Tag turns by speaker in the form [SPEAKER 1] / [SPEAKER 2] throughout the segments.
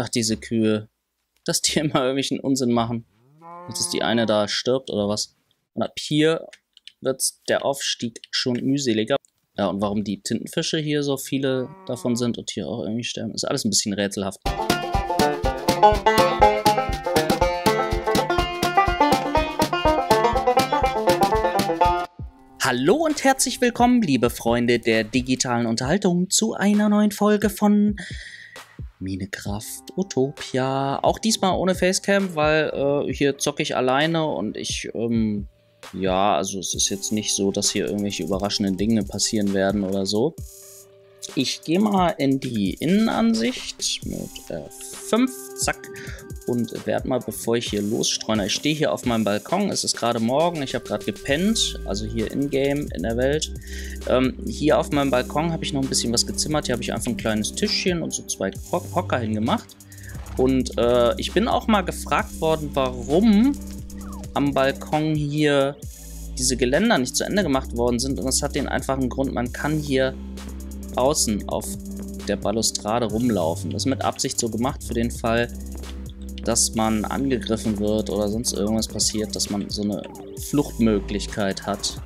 [SPEAKER 1] Ach, diese Kühe. Dass die immer irgendwelchen Unsinn machen. Dass die eine da stirbt oder was. Und ab hier wird der Aufstieg schon mühseliger. Ja, und warum die Tintenfische hier so viele davon sind und hier auch irgendwie sterben, ist alles ein bisschen rätselhaft. Hallo und herzlich willkommen, liebe Freunde der digitalen Unterhaltung, zu einer neuen Folge von Minecraft Utopia. Auch diesmal ohne Facecam, weil äh, hier zocke ich alleine und ich, ähm, ja, also es ist jetzt nicht so, dass hier irgendwelche überraschenden Dinge passieren werden oder so. Ich gehe mal in die Innenansicht mit F5, zack, und werde mal, bevor ich hier losstreune, ich stehe hier auf meinem Balkon, es ist gerade morgen, ich habe gerade gepennt, also hier in-game, in der Welt. Ähm, hier auf meinem Balkon habe ich noch ein bisschen was gezimmert, hier habe ich einfach ein kleines Tischchen und so zwei Hocker hingemacht. Und äh, ich bin auch mal gefragt worden, warum am Balkon hier diese Geländer nicht zu Ende gemacht worden sind. Und das hat den einfachen Grund, man kann hier außen auf der Balustrade rumlaufen. Das ist mit Absicht so gemacht für den Fall, dass man angegriffen wird oder sonst irgendwas passiert, dass man so eine Fluchtmöglichkeit hat.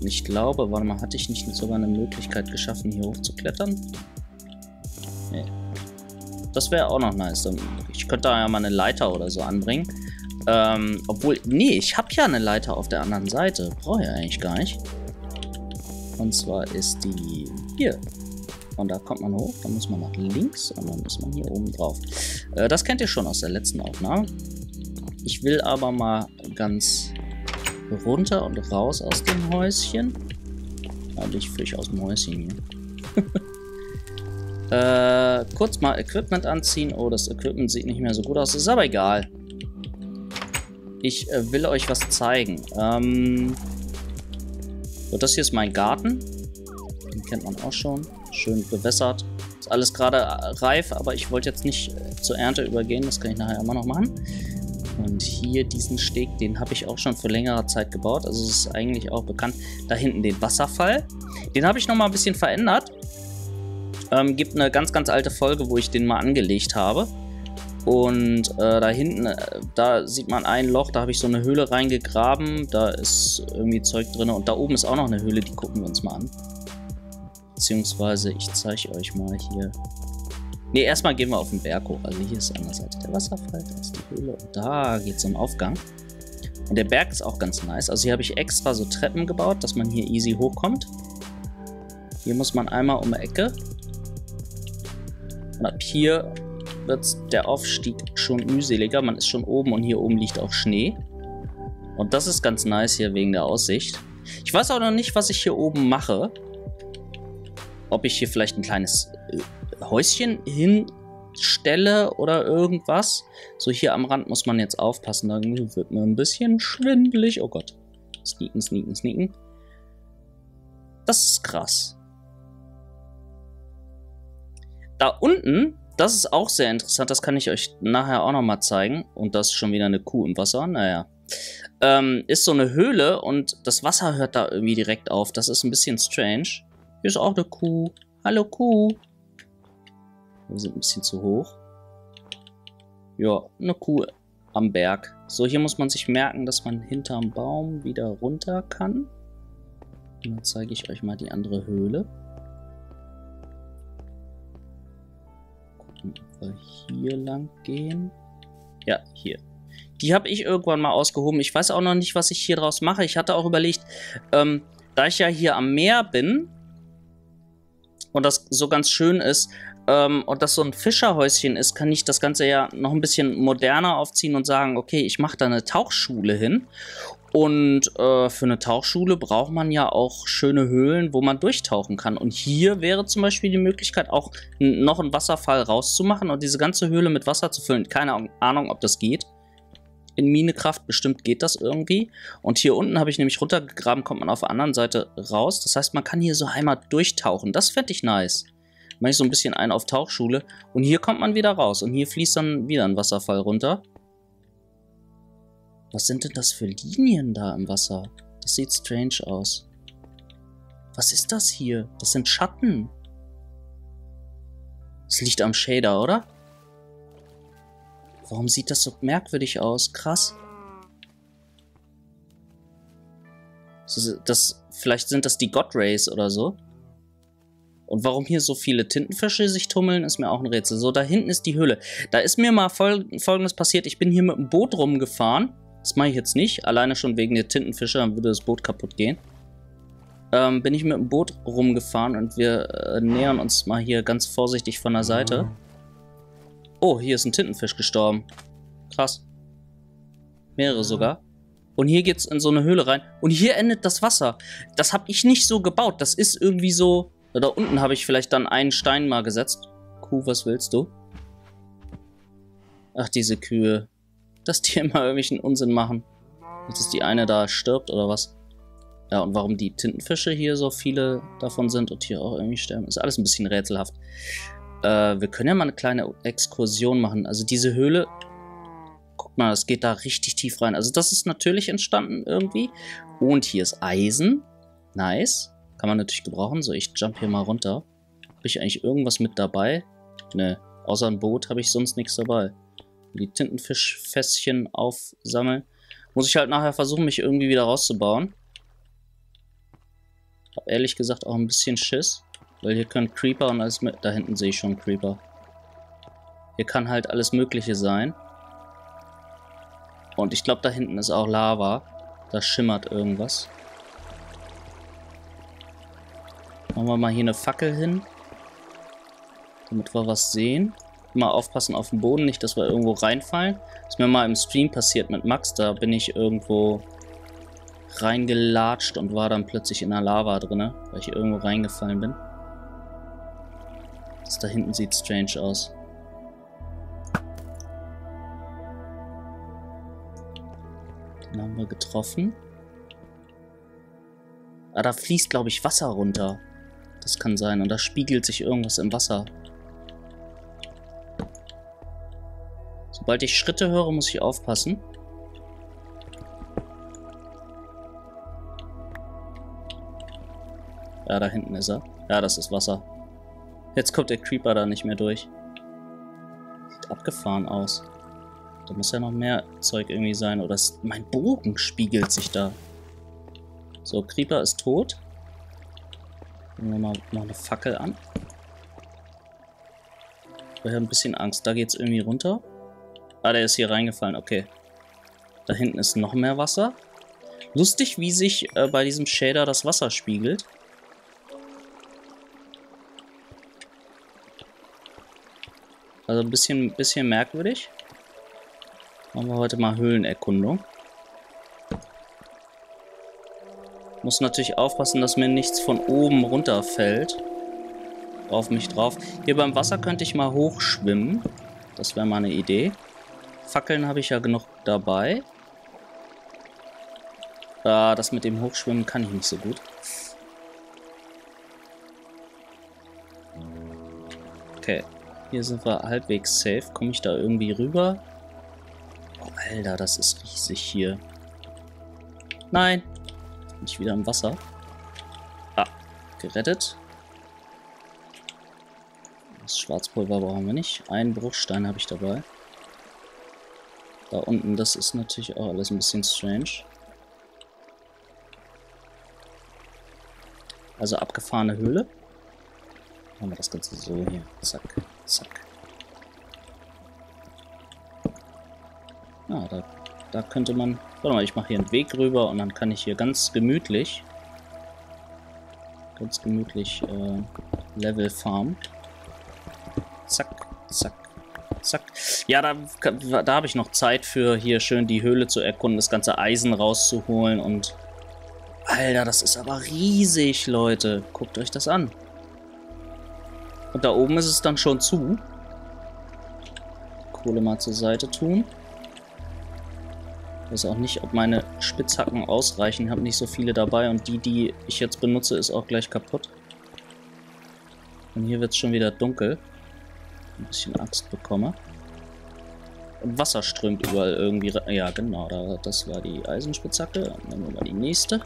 [SPEAKER 1] Und ich glaube, warte mal, hatte ich nicht sogar eine Möglichkeit geschaffen, hier hochzuklettern? Nee. Das wäre auch noch nice. Ich könnte da ja mal eine Leiter oder so anbringen. Ähm, obwohl, nee, ich habe ja eine Leiter auf der anderen Seite. Brauche ich eigentlich gar nicht. Und zwar ist die hier. Und da kommt man hoch, dann muss man nach links und dann ist man hier oben drauf. Äh, das kennt ihr schon aus der letzten Aufnahme. Ich will aber mal ganz runter und raus aus dem Häuschen. Da bin ich völlig aus dem Häuschen hier. äh, kurz mal Equipment anziehen. Oh, das Equipment sieht nicht mehr so gut aus. Ist aber egal. Ich äh, will euch was zeigen. Ähm, so, das hier ist mein Garten. Den kennt man auch schon. Schön bewässert. Ist alles gerade reif, aber ich wollte jetzt nicht äh, zur Ernte übergehen. Das kann ich nachher immer noch machen. Und hier diesen Steg, den habe ich auch schon für längere Zeit gebaut. Also es ist eigentlich auch bekannt. Da hinten den Wasserfall. Den habe ich nochmal ein bisschen verändert. Ähm, gibt eine ganz, ganz alte Folge, wo ich den mal angelegt habe. Und äh, da hinten, äh, da sieht man ein Loch, da habe ich so eine Höhle reingegraben. Da ist irgendwie Zeug drin. Und da oben ist auch noch eine Höhle, die gucken wir uns mal an. Beziehungsweise ich zeige euch mal hier. Ne, erstmal gehen wir auf den Berg hoch. Also hier ist an der Seite der Wasserfall, da ist die Höhle und da geht es zum Aufgang. Und der Berg ist auch ganz nice. Also hier habe ich extra so Treppen gebaut, dass man hier easy hochkommt. Hier muss man einmal um die Ecke. Und ab hier wird der Aufstieg schon mühseliger. Man ist schon oben und hier oben liegt auch Schnee. Und das ist ganz nice hier wegen der Aussicht. Ich weiß auch noch nicht, was ich hier oben mache. Ob ich hier vielleicht ein kleines äh, Häuschen hinstelle oder irgendwas. So hier am Rand muss man jetzt aufpassen. Da wird mir ein bisschen schwindelig. Oh Gott. Sneaken, sneaken, sneaken. Das ist krass. Da unten das ist auch sehr interessant, das kann ich euch nachher auch nochmal zeigen. Und das ist schon wieder eine Kuh im Wasser, naja. Ähm, ist so eine Höhle und das Wasser hört da irgendwie direkt auf. Das ist ein bisschen strange. Hier ist auch eine Kuh. Hallo Kuh. Wir sind ein bisschen zu hoch. Ja, eine Kuh am Berg. So, hier muss man sich merken, dass man hinterm Baum wieder runter kann. Und dann zeige ich euch mal die andere Höhle. wir hier lang gehen. Ja, hier. Die habe ich irgendwann mal ausgehoben. Ich weiß auch noch nicht, was ich hier draus mache. Ich hatte auch überlegt, ähm, da ich ja hier am Meer bin und das so ganz schön ist ähm, und das so ein Fischerhäuschen ist, kann ich das Ganze ja noch ein bisschen moderner aufziehen und sagen, okay, ich mache da eine Tauchschule hin und äh, für eine Tauchschule braucht man ja auch schöne Höhlen, wo man durchtauchen kann. Und hier wäre zum Beispiel die Möglichkeit, auch noch einen Wasserfall rauszumachen und diese ganze Höhle mit Wasser zu füllen. Keine Ahnung, ob das geht. In Minecraft bestimmt geht das irgendwie. Und hier unten habe ich nämlich runtergegraben, kommt man auf der anderen Seite raus. Das heißt, man kann hier so einmal durchtauchen. Das fände ich nice. Mache ich so ein bisschen ein auf Tauchschule. Und hier kommt man wieder raus. Und hier fließt dann wieder ein Wasserfall runter. Was sind denn das für Linien da im Wasser? Das sieht strange aus. Was ist das hier? Das sind Schatten. Das liegt am Shader, oder? Warum sieht das so merkwürdig aus? Krass. Das, vielleicht sind das die God Rays oder so. Und warum hier so viele Tintenfische sich tummeln, ist mir auch ein Rätsel. So, da hinten ist die Höhle. Da ist mir mal fol folgendes passiert. Ich bin hier mit dem Boot rumgefahren. Das mache ich jetzt nicht. Alleine schon wegen der Tintenfische, dann würde das Boot kaputt gehen. Ähm, bin ich mit dem Boot rumgefahren und wir äh, nähern uns mal hier ganz vorsichtig von der Seite. Oh, hier ist ein Tintenfisch gestorben. Krass. Mehrere sogar. Und hier geht's in so eine Höhle rein. Und hier endet das Wasser. Das habe ich nicht so gebaut. Das ist irgendwie so da unten habe ich vielleicht dann einen Stein mal gesetzt. Kuh, was willst du? Ach, diese Kühe. Dass die immer irgendwelchen Unsinn machen. Dass die eine da stirbt oder was? Ja, und warum die Tintenfische hier so viele davon sind und hier auch irgendwie sterben, ist alles ein bisschen rätselhaft. Äh, wir können ja mal eine kleine Exkursion machen. Also diese Höhle, guck mal, das geht da richtig tief rein. Also das ist natürlich entstanden irgendwie. Und hier ist Eisen. Nice. Kann man natürlich gebrauchen. So, ich jump hier mal runter. Habe ich eigentlich irgendwas mit dabei? Ne, außer ein Boot habe ich sonst nichts dabei. Die Tintenfischfässchen aufsammeln. Muss ich halt nachher versuchen, mich irgendwie wieder rauszubauen. Hab ehrlich gesagt auch ein bisschen Schiss. Weil hier können Creeper und alles. Da hinten sehe ich schon Creeper. Hier kann halt alles mögliche sein. Und ich glaube, da hinten ist auch Lava. Da schimmert irgendwas. Machen wir mal hier eine Fackel hin. Damit wir was sehen. Mal aufpassen auf den Boden, nicht, dass wir irgendwo reinfallen. Das ist mir mal im Stream passiert mit Max. Da bin ich irgendwo reingelatscht und war dann plötzlich in der Lava drin, weil ich irgendwo reingefallen bin. Das da hinten sieht strange aus. Den haben wir getroffen. Ah, da fließt, glaube ich, Wasser runter. Das kann sein. Und da spiegelt sich irgendwas im Wasser. Sobald ich Schritte höre, muss ich aufpassen. Ja, da hinten ist er. Ja, das ist Wasser. Jetzt kommt der Creeper da nicht mehr durch. Sieht abgefahren aus. Da muss ja noch mehr Zeug irgendwie sein. Oder ist, mein Bogen spiegelt sich da. So, Creeper ist tot. Nehmen wir mal noch eine Fackel an. Ich habe ein bisschen Angst. Da geht es irgendwie runter. Ah, der ist hier reingefallen. Okay. Da hinten ist noch mehr Wasser. Lustig, wie sich äh, bei diesem Shader das Wasser spiegelt. Also ein bisschen, bisschen merkwürdig. Machen wir heute mal Höhlenerkundung. Muss natürlich aufpassen, dass mir nichts von oben runterfällt. Auf mich drauf. Hier beim Wasser könnte ich mal hochschwimmen. Das wäre mal eine Idee. Fackeln habe ich ja genug dabei. Ah, das mit dem Hochschwimmen kann ich nicht so gut. Okay. Hier sind wir halbwegs safe. Komme ich da irgendwie rüber? Oh, Alter, das ist riesig hier. Nein, bin ich wieder im Wasser. Ah, gerettet. Das Schwarzpulver brauchen wir nicht. Einen Bruchstein habe ich dabei. Da unten, das ist natürlich auch alles ein bisschen strange. Also abgefahrene Höhle. Machen wir das Ganze so hier. Zack, zack. Ah, da da könnte man... Warte mal, ich mache hier einen Weg rüber und dann kann ich hier ganz gemütlich... Ganz gemütlich äh, Level farmen. Zack, zack, zack. Ja, da, da habe ich noch Zeit für hier schön die Höhle zu erkunden, das ganze Eisen rauszuholen und... Alter, das ist aber riesig, Leute. Guckt euch das an. Und da oben ist es dann schon zu. Kohle mal zur Seite tun. Ich weiß auch nicht, ob meine Spitzhacken ausreichen. Ich habe nicht so viele dabei und die, die ich jetzt benutze, ist auch gleich kaputt. Und hier wird es schon wieder dunkel. Ein bisschen Axt bekomme. Und Wasser strömt überall irgendwie rein. Ja, genau, da, das war die Eisenspitzhacke. Dann nehmen wir mal die nächste.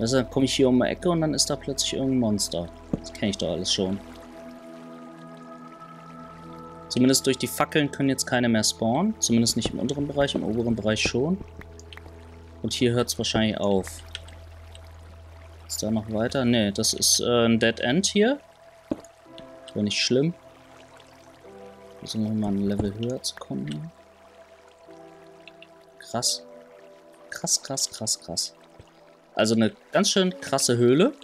[SPEAKER 1] Also dann komme ich hier um die Ecke und dann ist da plötzlich irgendein Monster. Das kenne ich doch alles schon. Zumindest durch die Fackeln können jetzt keine mehr spawnen. Zumindest nicht im unteren Bereich, im oberen Bereich schon. Und hier hört es wahrscheinlich auf. Ist da noch weiter? Ne, das ist äh, ein Dead End hier. Wäre nicht schlimm. Versuchen wir mal ein Level höher zu kommen. Krass. Krass, krass, krass, krass. Also eine ganz schön krasse Höhle.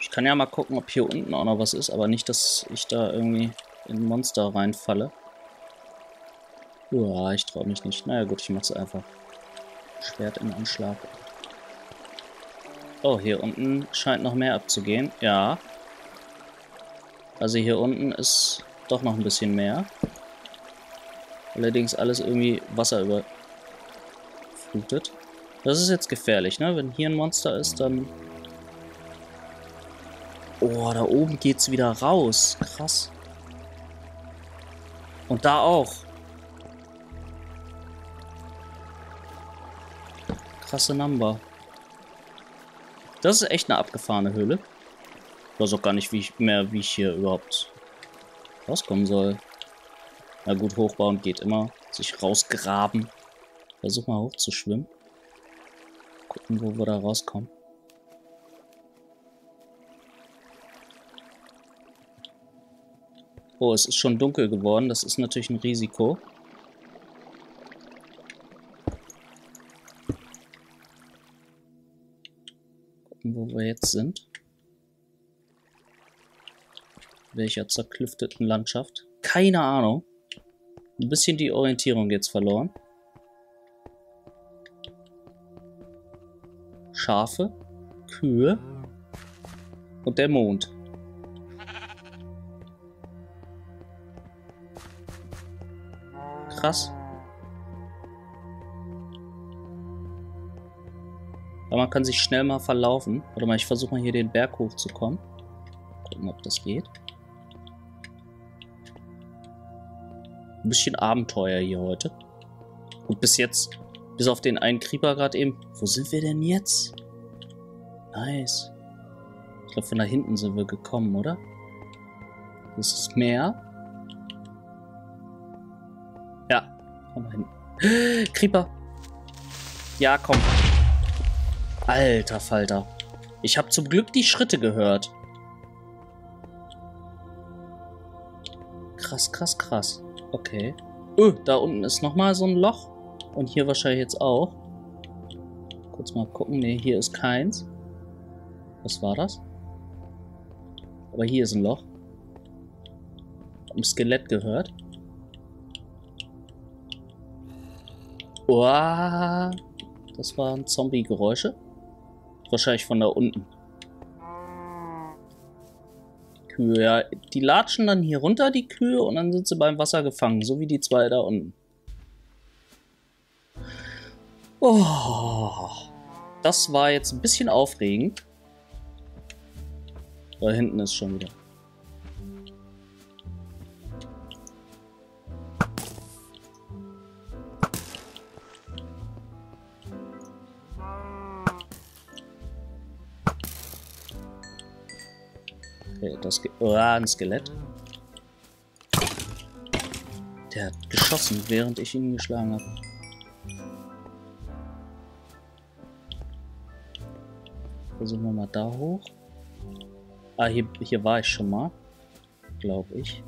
[SPEAKER 1] Ich kann ja mal gucken, ob hier unten auch noch was ist, aber nicht, dass ich da irgendwie in Monster reinfalle. Uah, ich traue mich nicht. Naja gut, ich mach's einfach. Schwert im Anschlag. Oh, hier unten scheint noch mehr abzugehen. Ja. Also hier unten ist doch noch ein bisschen mehr. Allerdings alles irgendwie Wasser überflutet. Das ist jetzt gefährlich, ne? Wenn hier ein Monster ist, dann... Oh, da oben geht's wieder raus. Krass. Und da auch. Krasse Number. Das ist echt eine abgefahrene Höhle. Ich weiß auch gar nicht wie ich, mehr, wie ich hier überhaupt rauskommen soll. Na gut, hochbauen geht immer. Sich rausgraben. Versuch mal hochzuschwimmen. Gucken, wo wir da rauskommen. Oh, es ist schon dunkel geworden. Das ist natürlich ein Risiko. Gucken, wo wir jetzt sind. Welcher zerklüfteten Landschaft. Keine Ahnung. Ein bisschen die Orientierung jetzt verloren. Schafe, Kühe und der Mond. Krass. Aber man kann sich schnell mal verlaufen. Warte mal, ich versuche mal hier den Berg hochzukommen. Gucken, ob das geht. Ein bisschen Abenteuer hier heute. Und bis jetzt, bis auf den einen Creeper gerade eben. Wo sind wir denn jetzt? Nice. Ich glaube, von da hinten sind wir gekommen, oder? Das ist Meer. Ja, von da hinten. Creeper. Ja, komm. Alter Falter. Ich habe zum Glück die Schritte gehört. Krass, krass, krass. Okay. Oh, da unten ist nochmal so ein Loch. Und hier wahrscheinlich jetzt auch. Kurz mal gucken. Ne, hier ist keins. Was war das? Aber hier ist ein Loch. Ein Skelett gehört. Uah, das waren Zombie-Geräusche. Wahrscheinlich von da unten. Kühe. Ja, die latschen dann hier runter, die Kühe, und dann sind sie beim Wasser gefangen, so wie die zwei da unten. Oh, das war jetzt ein bisschen aufregend. Da hinten ist schon wieder. Okay, das geht. Oh, ein Skelett. Der hat geschossen, während ich ihn geschlagen habe. Versuchen wir mal da hoch. Ah, hier, hier war ich schon mal. Glaube ich.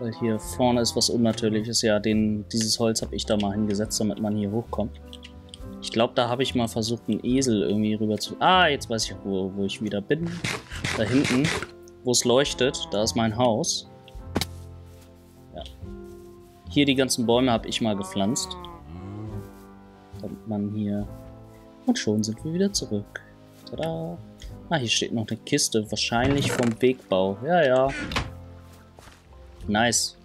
[SPEAKER 1] Weil hier vorne ist was Unnatürliches. Ja, den, dieses Holz habe ich da mal hingesetzt, damit man hier hochkommt. Ich glaube, da habe ich mal versucht, einen Esel irgendwie rüber zu... Ah, jetzt weiß ich, wo, wo ich wieder bin. Da hinten, wo es leuchtet, da ist mein Haus. Ja. Hier die ganzen Bäume habe ich mal gepflanzt. Damit man hier... Und schon sind wir wieder zurück. Tada! Ah, hier steht noch eine Kiste. Wahrscheinlich vom Wegbau. Ja, ja. Nice.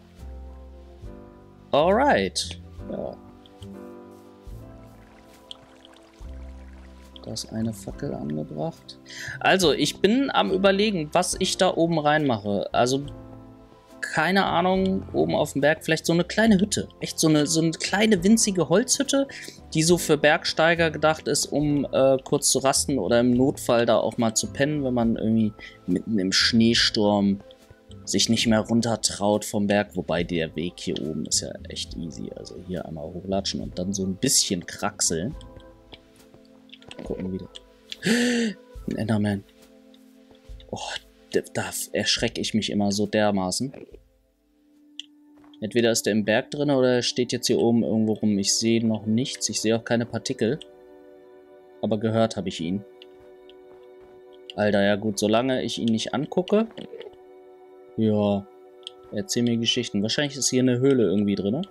[SPEAKER 1] Alright. Ja. Da ist eine Fackel angebracht. Also, ich bin am überlegen, was ich da oben reinmache. Also, keine Ahnung, oben auf dem Berg vielleicht so eine kleine Hütte. Echt so eine, so eine kleine winzige Holzhütte, die so für Bergsteiger gedacht ist, um äh, kurz zu rasten oder im Notfall da auch mal zu pennen, wenn man irgendwie mitten im Schneesturm sich nicht mehr runter traut vom Berg. Wobei der Weg hier oben ist ja echt easy. Also hier einmal hochlatschen und dann so ein bisschen kraxeln. Gucken wieder. Ein Enderman. Oh, da erschrecke ich mich immer so dermaßen. Entweder ist er im Berg drin oder er steht jetzt hier oben irgendwo rum. Ich sehe noch nichts. Ich sehe auch keine Partikel. Aber gehört habe ich ihn. Alter, ja gut, solange ich ihn nicht angucke. Ja, erzähl mir Geschichten. Wahrscheinlich ist hier eine Höhle irgendwie drin.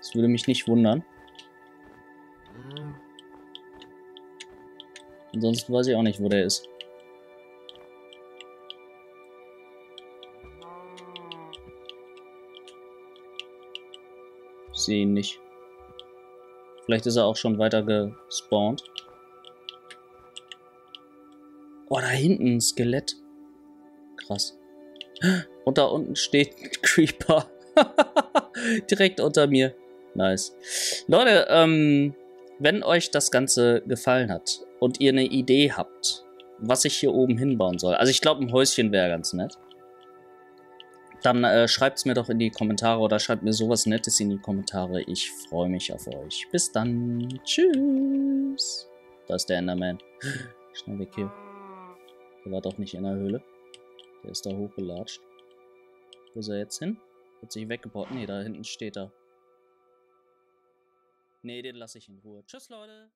[SPEAKER 1] Das würde mich nicht wundern. Ansonsten weiß ich auch nicht, wo der ist. Sehe ihn nicht. Vielleicht ist er auch schon weiter gespawnt. Oh, da hinten ein Skelett. Krass. Und da unten steht ein Creeper. Direkt unter mir. Nice. Leute, ähm, wenn euch das Ganze gefallen hat und ihr eine Idee habt, was ich hier oben hinbauen soll. Also ich glaube, ein Häuschen wäre ganz nett. Dann äh, schreibt es mir doch in die Kommentare oder schreibt mir sowas Nettes in die Kommentare. Ich freue mich auf euch. Bis dann. Tschüss. Da ist der Enderman. Schnell weg hier. Der war doch nicht in der Höhle. Der ist da hochgelatscht. Wo ist er jetzt hin? Hat sich weggebaut. Ne, da hinten steht er. Ne, den lasse ich in Ruhe. Tschüss, Leute.